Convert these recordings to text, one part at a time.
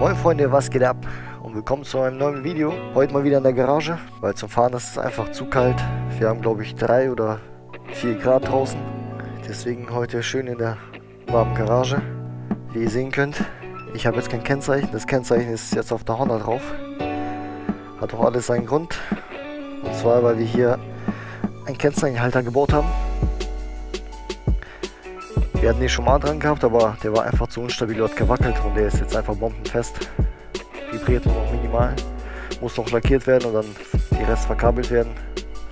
Moin Freunde, was geht ab? Und willkommen zu einem neuen Video. Heute mal wieder in der Garage, weil zum Fahren ist es einfach zu kalt. Wir haben glaube ich 3 oder 4 Grad draußen. Deswegen heute schön in der warmen Garage. Wie ihr sehen könnt, ich habe jetzt kein Kennzeichen. Das Kennzeichen ist jetzt auf der Honda drauf. Hat auch alles seinen Grund. Und zwar, weil wir hier einen Kennzeichenhalter gebaut haben. Wir hatten den schon mal dran gehabt, aber der war einfach zu unstabil, hat gewackelt und der ist jetzt einfach bombenfest. Vibriert nur noch minimal. Muss noch lackiert werden und dann die Rest verkabelt werden.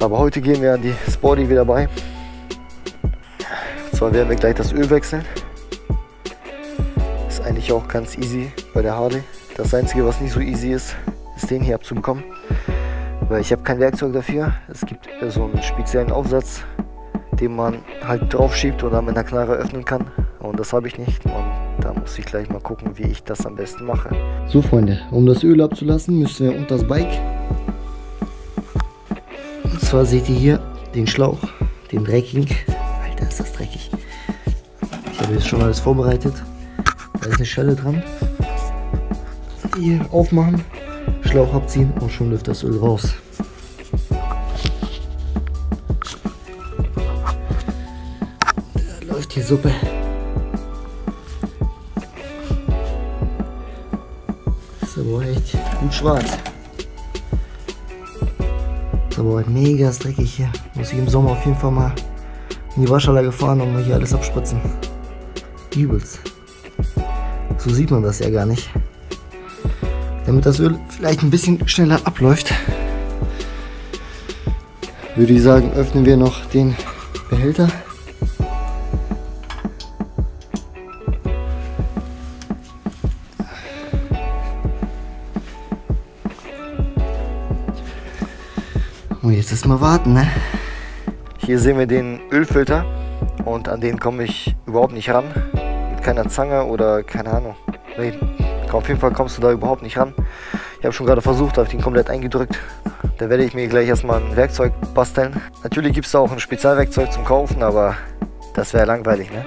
Aber heute gehen wir an die Sporty wieder bei. Und zwar werden wir gleich das Öl wechseln. Ist eigentlich auch ganz easy bei der Harley. Das einzige, was nicht so easy ist, ist den hier abzubekommen. Weil ich habe kein Werkzeug dafür. Es gibt so einen speziellen Aufsatz, den man halt drauf schiebt und dann mit einer Knarre öffnen kann. Und das habe ich nicht. Und da muss ich gleich mal gucken, wie ich das am besten mache. So Freunde, um das Öl abzulassen, müssen wir unter das Bike. Und zwar seht ihr hier den Schlauch, den dreckigen. Alter, ist das dreckig. Ich habe jetzt schon alles vorbereitet. Da ist eine Schelle dran. Hier aufmachen, Schlauch abziehen und schon läuft das Öl raus. Läuft die Suppe. Ist aber echt gut schwarz. Ist aber mega dreckig hier. Muss ich im Sommer auf jeden Fall mal in die Waschanlage fahren und mal hier alles abspritzen. Übelst. So sieht man das ja gar nicht. Damit das Öl vielleicht ein bisschen schneller abläuft, würde ich sagen, öffnen wir noch den Behälter. Und jetzt ist mal warten, ne? Hier sehen wir den Ölfilter und an den komme ich überhaupt nicht ran. Mit keiner Zange oder keine Ahnung. Nee, auf jeden Fall kommst du da überhaupt nicht ran. Ich habe schon gerade versucht, habe den komplett eingedrückt. Da werde ich mir gleich erstmal ein Werkzeug basteln. Natürlich gibt es da auch ein Spezialwerkzeug zum Kaufen, aber das wäre langweilig, ne?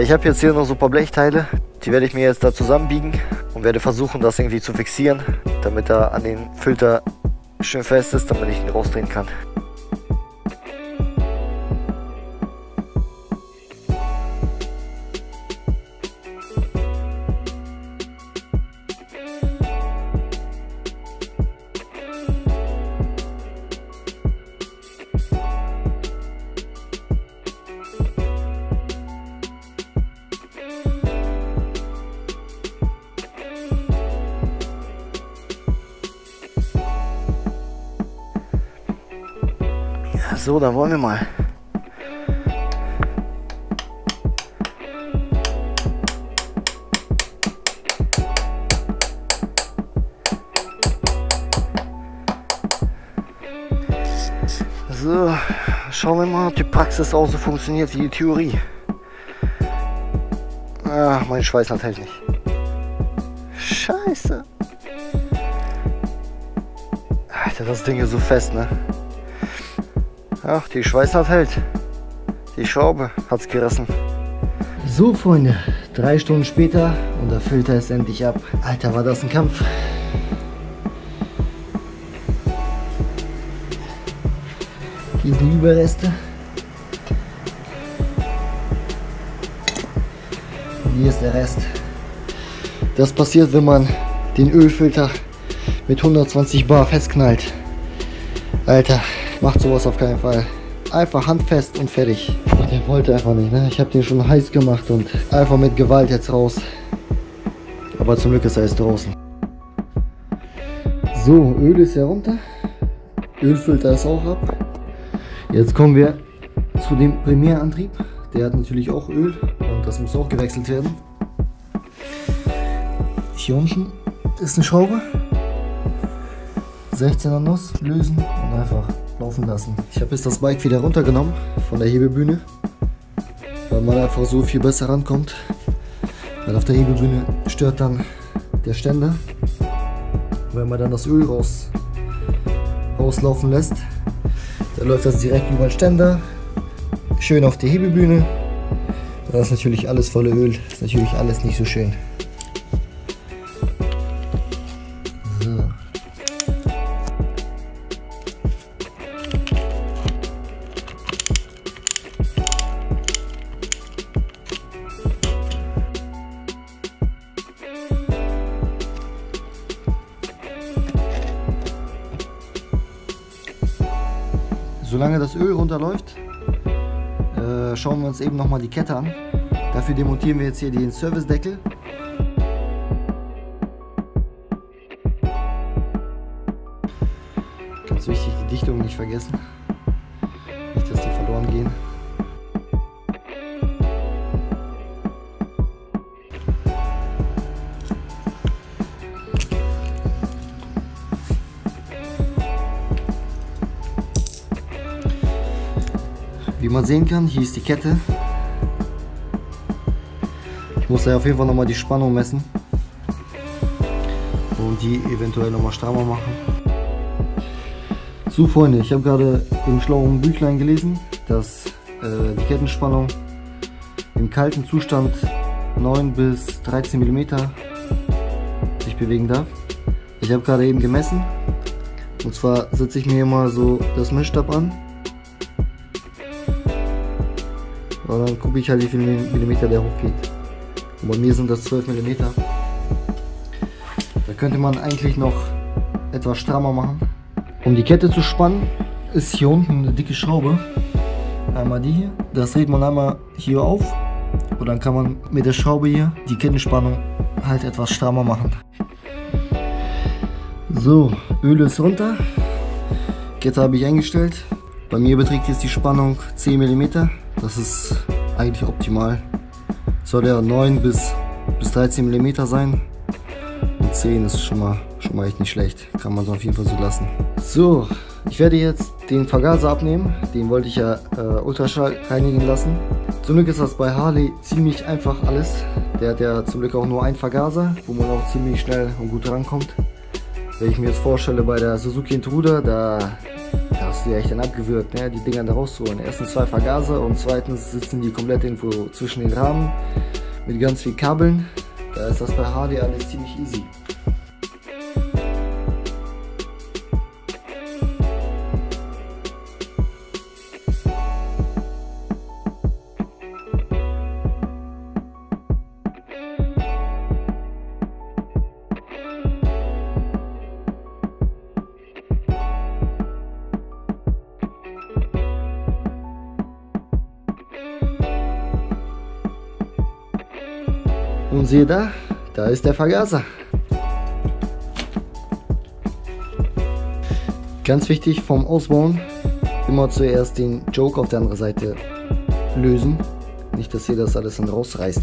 Ich habe jetzt hier noch so ein paar Blechteile. Die werde ich mir jetzt da zusammenbiegen und werde versuchen, das irgendwie zu fixieren, damit er an den Filter schön fest ist, damit ich ihn rausdrehen kann. So, dann wollen wir mal. So, schauen wir mal, ob die Praxis auch so funktioniert wie die Theorie. Ah, mein Schweißnaht hält nicht. Scheiße. Alter, das Ding ist so fest, ne? Ach, die Schweißnaht hält. Die Schraube hat's gerissen. So, Freunde, drei Stunden später und der Filter ist endlich ab. Alter, war das ein Kampf. Hier die Überreste. Und hier ist der Rest. Das passiert, wenn man den Ölfilter mit 120 Bar festknallt. Alter, macht sowas auf keinen Fall. Einfach handfest und fertig. Der wollte einfach nicht, ne? Ich habe den schon heiß gemacht und einfach mit Gewalt jetzt raus. Aber zum Glück ist er jetzt draußen. So, Öl ist ja runter. Ölfilter ist auch ab. Jetzt kommen wir zu dem Primärantrieb. Der hat natürlich auch Öl und das muss auch gewechselt werden. Hier unten ist eine Schraube. 16er Nuss lösen und einfach laufen lassen. Ich habe jetzt das Bike wieder runtergenommen von der Hebebühne, weil man einfach so viel besser rankommt. Weil auf der Hebebühne stört dann der Ständer. Wenn man dann das Öl raus, rauslaufen lässt, Da läuft das direkt über den Ständer. Schön auf die Hebebühne. Da ist natürlich alles voller Öl. Ist natürlich alles nicht so schön. Solange das Öl runterläuft, äh, schauen wir uns eben nochmal die Kette an. Dafür demontieren wir jetzt hier den Servicedeckel. Ganz wichtig, die Dichtung nicht vergessen. Man sehen kann, hier ist die Kette. Ich muss da auf jeden Fall nochmal die Spannung messen. Und die eventuell nochmal strammer machen. So Freunde, ich habe gerade im schlauen Büchlein gelesen, dass äh, die Kettenspannung im kalten Zustand 9 bis 13 mm sich bewegen darf. Ich habe gerade eben gemessen. Und zwar setze ich mir mal so das Mischstab an Und dann gucke ich halt, wie viel Millimeter der hochgeht. Und bei mir sind das 12 Millimeter. Da könnte man eigentlich noch etwas strammer machen. Um die Kette zu spannen, ist hier unten eine dicke Schraube. Einmal die hier. Das dreht man einmal hier auf. Und dann kann man mit der Schraube hier die Kettenspannung halt etwas strammer machen. So, Öl ist runter. Kette habe ich eingestellt. Bei mir beträgt jetzt die Spannung 10 mm. Das ist eigentlich optimal. Soll ja 9 bis, bis 13 mm sein. Und 10 ist schon mal, schon mal echt nicht schlecht. Kann man so auf jeden Fall so lassen. So, ich werde jetzt den Vergaser abnehmen. Den wollte ich ja äh, Ultraschall reinigen lassen. Zum Glück ist das bei Harley ziemlich einfach alles. Der hat ja zum Glück auch nur einen Vergaser, wo man auch ziemlich schnell und gut rankommt. Wenn ich mir jetzt vorstelle bei der Suzuki Intruder, da da hast du ja echt dann abgewürgt, ne? die Dinger da rauszuholen. Erstens zwei Vergaser und zweitens sitzen die komplett irgendwo zwischen den Rahmen mit ganz viel Kabeln. Da ist das bei HD alles ziemlich easy. Und siehe da, da ist der Vergaser. Ganz wichtig vom Ausbauen, immer zuerst den Joke auf der anderen Seite lösen. Nicht, dass ihr das alles dann rausreißt.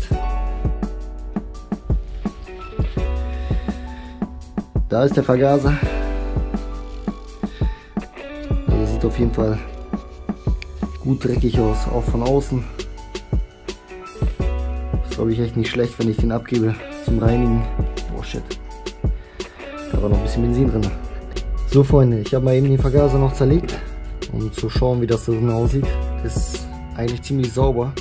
Da ist der Vergaser. Also sieht auf jeden Fall gut dreckig aus, auch von außen glaube ich echt nicht schlecht, wenn ich den abgebe zum Reinigen. Oh shit. Da war noch ein bisschen Benzin drin. So Freunde, ich habe mal eben den Vergaser noch zerlegt, um zu schauen, wie das da drin aussieht. Ist eigentlich ziemlich sauber.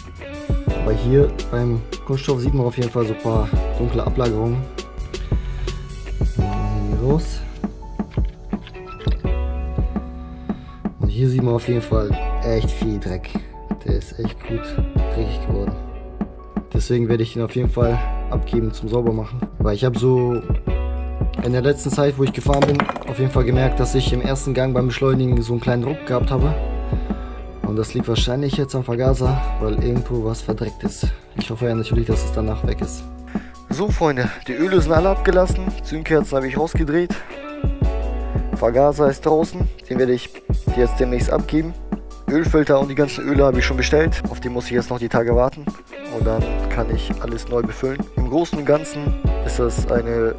Aber hier beim Kunststoff sieht man auf jeden Fall so ein paar dunkle Ablagerungen. Hier. Und hier sieht man auf jeden Fall echt viel Dreck. Der ist echt gut dreckig geworden. Deswegen werde ich ihn auf jeden Fall abgeben zum Saubermachen. Weil ich habe so in der letzten Zeit, wo ich gefahren bin, auf jeden Fall gemerkt, dass ich im ersten Gang beim Beschleunigen so einen kleinen Druck gehabt habe. Und das liegt wahrscheinlich jetzt am Vergaser, weil irgendwo was verdreckt ist. Ich hoffe ja natürlich, dass es danach weg ist. So Freunde, die Öle sind alle abgelassen, Zündkerzen habe ich rausgedreht. Vergaser ist draußen, den werde ich jetzt demnächst abgeben. Ölfilter und die ganzen Öle habe ich schon bestellt. Auf die muss ich jetzt noch die Tage warten. Und dann kann ich alles neu befüllen. Im Großen und Ganzen ist das eine,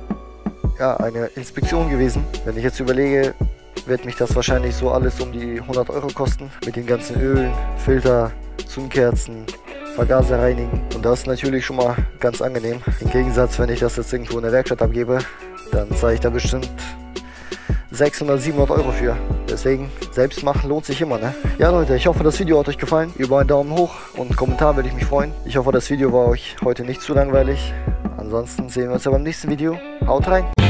ja, eine Inspektion gewesen. Wenn ich jetzt überlege, wird mich das wahrscheinlich so alles um die 100 Euro kosten. Mit den ganzen Ölen, Filter, Zündkerzen, Vergaser reinigen. Und das ist natürlich schon mal ganz angenehm. Im Gegensatz, wenn ich das jetzt irgendwo in der Werkstatt abgebe, dann zahle ich da bestimmt 600, 700 Euro für. Deswegen, selbst machen lohnt sich immer, ne? Ja, Leute, ich hoffe, das Video hat euch gefallen. Über einen Daumen hoch und einen Kommentar würde ich mich freuen. Ich hoffe, das Video war euch heute nicht zu langweilig. Ansonsten sehen wir uns ja beim nächsten Video. Haut rein!